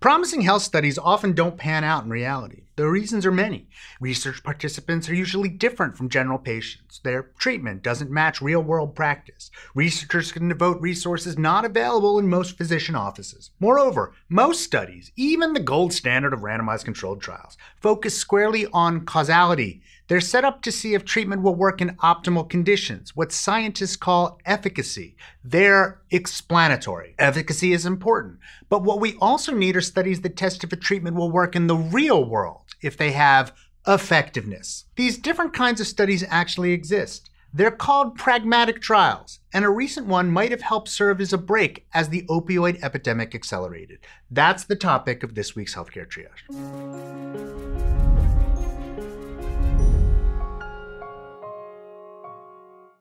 Promising health studies often don't pan out in reality. The reasons are many. Research participants are usually different from general patients. Their treatment doesn't match real world practice. Researchers can devote resources not available in most physician offices. Moreover, most studies, even the gold standard of randomized controlled trials, focus squarely on causality. They're set up to see if treatment will work in optimal conditions, what scientists call efficacy. They're explanatory. Efficacy is important, but what we also need are studies that test if a treatment will work in the real world if they have effectiveness. These different kinds of studies actually exist. They're called pragmatic trials, and a recent one might have helped serve as a brake as the opioid epidemic accelerated. That's the topic of this week's Healthcare Triage.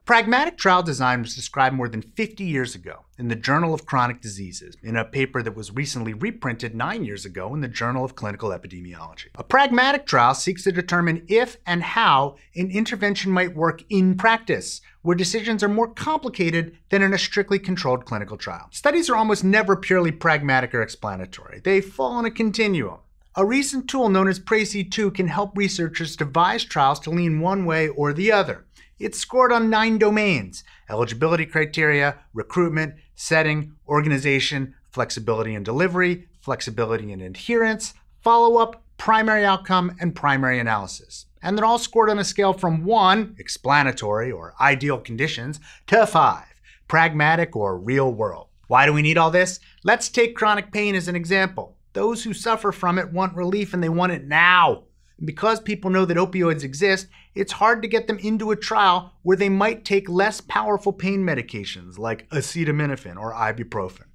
Pragmatic trial design was described more than 50 years ago in the Journal of Chronic Diseases, in a paper that was recently reprinted nine years ago in the Journal of Clinical Epidemiology. A pragmatic trial seeks to determine if and how an intervention might work in practice, where decisions are more complicated than in a strictly controlled clinical trial. Studies are almost never purely pragmatic or explanatory, they fall on a continuum. A recent tool known as PRECIS-2 can help researchers devise trials to lean one way or the other. It's scored on nine domains eligibility criteria, recruitment, setting, organization, flexibility and delivery, flexibility and adherence, follow up, primary outcome, and primary analysis. And they're all scored on a scale from one, explanatory or ideal conditions, to five, pragmatic or real world. Why do we need all this? Let's take chronic pain as an example. Those who suffer from it want relief and they want it now. Because people know that opioids exist, it's hard to get them into a trial where they might take less powerful pain medications like acetaminophen or ibuprofen.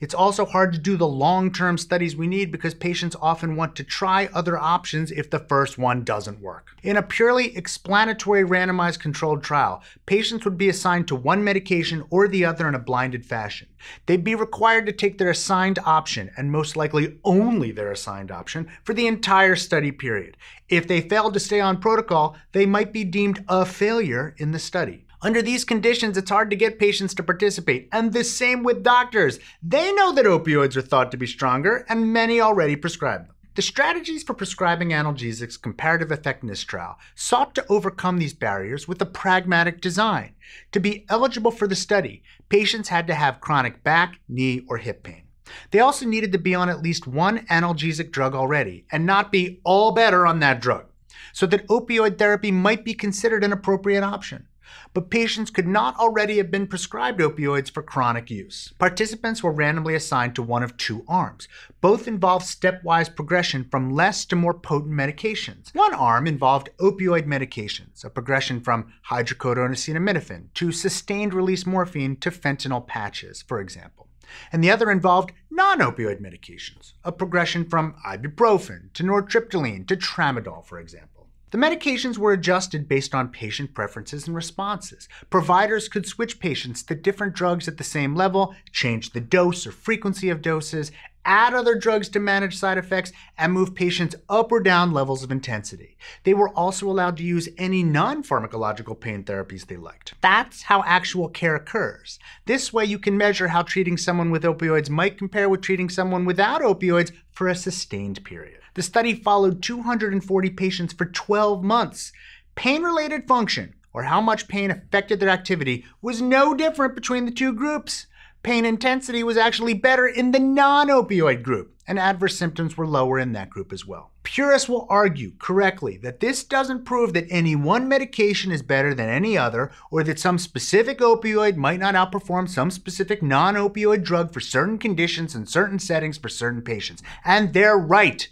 It's also hard to do the long term studies we need because patients often want to try other options if the first one doesn't work. In a purely explanatory randomized controlled trial, patients would be assigned to one medication or the other in a blinded fashion. They'd be required to take their assigned option, and most likely only their assigned option, for the entire study period. If they failed to stay on protocol, they might be deemed a failure in the study. Under these conditions, it's hard to get patients to participate, and the same with doctors. They know that opioids are thought to be stronger, and many already prescribe them. The strategies for prescribing analgesics comparative effectiveness trial sought to overcome these barriers with a pragmatic design. To be eligible for the study, patients had to have chronic back, knee, or hip pain. They also needed to be on at least one analgesic drug already and not be all better on that drug, so that opioid therapy might be considered an appropriate option but patients could not already have been prescribed opioids for chronic use. Participants were randomly assigned to one of two arms. Both involved stepwise progression from less to more potent medications. One arm involved opioid medications, a progression from hydrocodone acetaminophen to sustained release morphine to fentanyl patches, for example. And the other involved non opioid medications, a progression from ibuprofen to nortriptyline to tramadol, for example. The medications were adjusted based on patient preferences and responses. Providers could switch patients to different drugs at the same level, change the dose or frequency of doses, add other drugs to manage side effects, and move patients up or down levels of intensity. They were also allowed to use any non pharmacological pain therapies they liked. That's how actual care occurs. This way, you can measure how treating someone with opioids might compare with treating someone without opioids for a sustained period. The study followed 240 patients for 12 months. Pain related function, or how much pain affected their activity, was no different between the two groups. Pain intensity was actually better in the non opioid group, and adverse symptoms were lower in that group as well. Purists will argue correctly that this doesn't prove that any one medication is better than any other, or that some specific opioid might not outperform some specific non opioid drug for certain conditions and certain settings for certain patients. And they're right.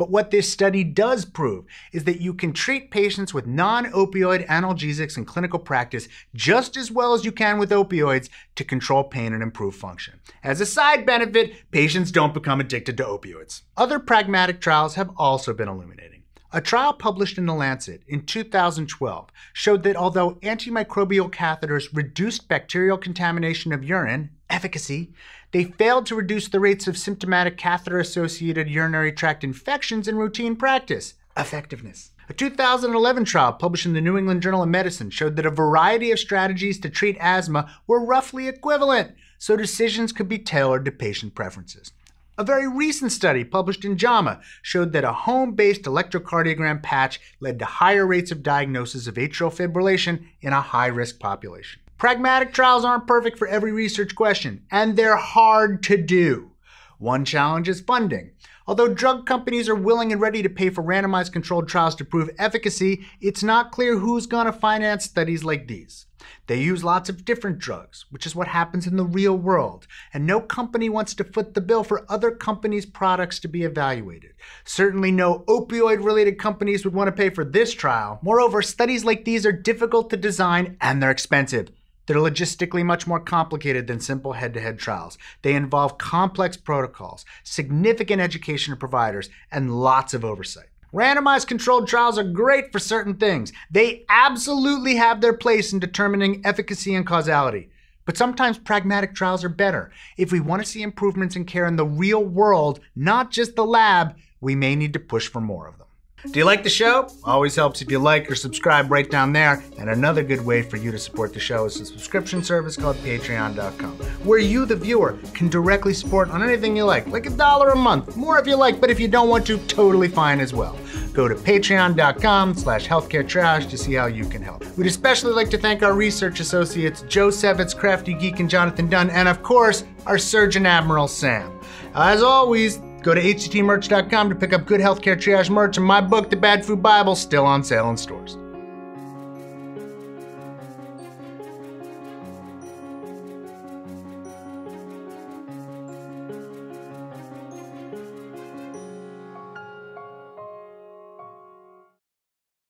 But what this study does prove is that you can treat patients with non opioid analgesics in clinical practice just as well as you can with opioids to control pain and improve function. As a side benefit, patients don't become addicted to opioids. Other pragmatic trials have also been illuminating. A trial published in The Lancet in 2012 showed that although antimicrobial catheters reduced bacterial contamination of urine, efficacy, they failed to reduce the rates of symptomatic catheter associated urinary tract infections in routine practice. Effectiveness. A 2011 trial published in the New England Journal of Medicine showed that a variety of strategies to treat asthma were roughly equivalent, so decisions could be tailored to patient preferences. A very recent study published in JAMA showed that a home based electrocardiogram patch led to higher rates of diagnosis of atrial fibrillation in a high risk population. Pragmatic trials aren't perfect for every research question, and they're hard to do. One challenge is funding. Although drug companies are willing and ready to pay for randomized controlled trials to prove efficacy, it's not clear who's going to finance studies like these. They use lots of different drugs, which is what happens in the real world, and no company wants to foot the bill for other companies' products to be evaluated. Certainly, no opioid related companies would want to pay for this trial. Moreover, studies like these are difficult to design and they're expensive. They're logistically much more complicated than simple head to head trials. They involve complex protocols, significant education of providers, and lots of oversight. Randomized controlled trials are great for certain things. They absolutely have their place in determining efficacy and causality. But sometimes pragmatic trials are better. If we want to see improvements in care in the real world, not just the lab, we may need to push for more of them. Do you like the show? Always helps if you like or subscribe right down there. And another good way for you to support the show is a subscription service called patreon.com, where you, the viewer, can directly support on anything you like, like a dollar a month. More if you like, but if you don't want to, totally fine as well. Go to patreon.com slash healthcaretriage to see how you can help. We'd especially like to thank our research associates, Joe Sevitz, Crafty Geek, and Jonathan Dunn, and of course, our Surgeon Admiral Sam. As always, Go to hctmerch.com to pick up good healthcare triage merch and my book, The Bad Food Bible, still on sale in stores.